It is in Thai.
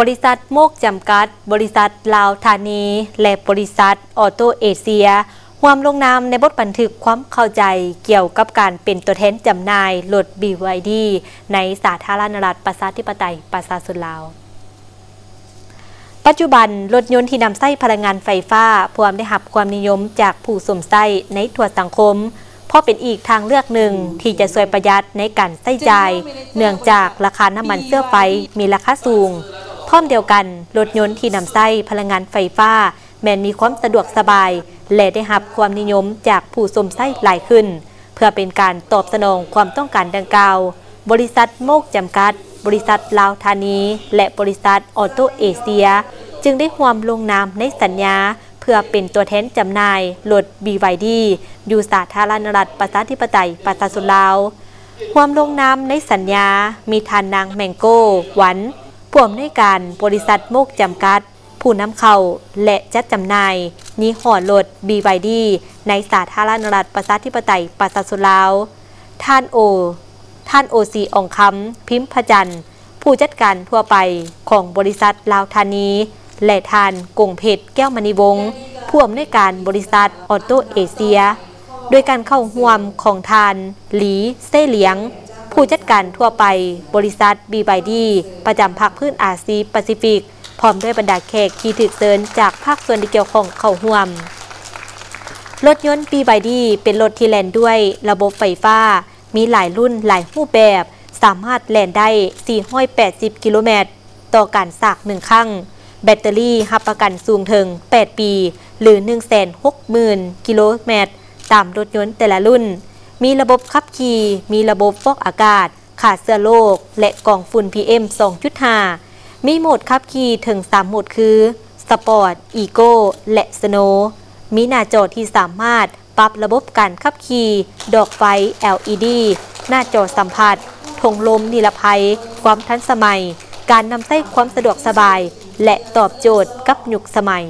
บริษัทโมกจำกัด บริษัทลาวธานี และบริษัทออโตเอเชียร่วมลงนามในบทบันทึกความเข้าใจเกี่ยวกับการเป็นตัวแทนจำหน่ายรถ BYD ในสาธารณรัฐประชาธิปไตยประชาชนลาวปัจจุบันรถยนต์ที่นำไส้พลังงานไฟฟ้าพวมได้หับความนิยมจากผู้สมไส้ในทั่วสังคม เพราะเป็นอีกทางเลือกหนึ่งที่จะช่วยประหยัดในการใช้จ่าย เนื่องจากราคาน้ำมันเสื้อไฟมีราคาสูง พร้อมเดียวกันรถยนต์ที่นำไส้พลังงานไฟฟ้า แม้นมีความสะดวกสบาย และได้รับความนิยมจากผู้สมไส้หลายขึ้น เพื่อเป็นการตอบสนองความต้องการดังกล่าว บริษัทโมกจำกัด บริษัทลาวธานี และบริษัทออโตเอเชีย จึงได้ห่วมลงนามในสัญญาเพื่อเป็นตัวแทนจำหน่ายรถ BYD อยู่สาธารณรัฐประชาธิปไตยประชาชนลาว ความลงนามในสัญญา มีทานนางแมงโก้ หวัน ผู้อำนวยการบริษัทโมกจำกัด ผู้นำเข้าและจัดจำหน่ายยี่ห้อรถ BYD ในสาธารณรัฐประชาธิปไตยประชาชนลาว ท่านโอ ท่านโอซีองคำพิมพ์พจันทร์ผู้จัดการทั่วไปของบริษัทลาวธานีและทานกงเพชรแก้วมณีวงศ์ผู้อำนวยการบริษัทออโตเอเชีย โดยการเข้าห่วมของทาน หลีเซ่เหลียง ผู้จัดการทั่วไป บริษัทบีบดีประจำภาคพื้นอาซีแปซิฟิก พร้อมด้วยบรรดาแขกที่ถึกเซินจากภาคส่วนที่เกี่ยวข้องเข้าห่วม รถยนต์ปีบดีเป็นรถที่แล่นด้วยระบบไฟฟ้า มีหลายรุ่นหลายรูปแบบ สามารถแล่นได้ 480 กิโลเมตร ต่อการชาร์จหนึ่งครั้ง แบตเตอรี่รับประกันสูงถึง 8 ปี หรือ 160,000 กิโลเมตร ตามรถยนต์แต่ละรุ่น มีระบบขับขี่ มีระบบฟอกอากาศ ฆ่าเชื้อโรค และกรองฝุ่น PM 2.5 มีโหมดขับขี่ถึง 3 โหมดคือ sport eco และ snow มีหน้าจอที่สามารถปรับระบบการขับขี่ ดอกไฟ LED หน้าจอสัมผัสทงลมนิรภัย ความทันสมัย การนำใช้ความสะดวกสบาย และตอบโจทย์กับยุคสมัย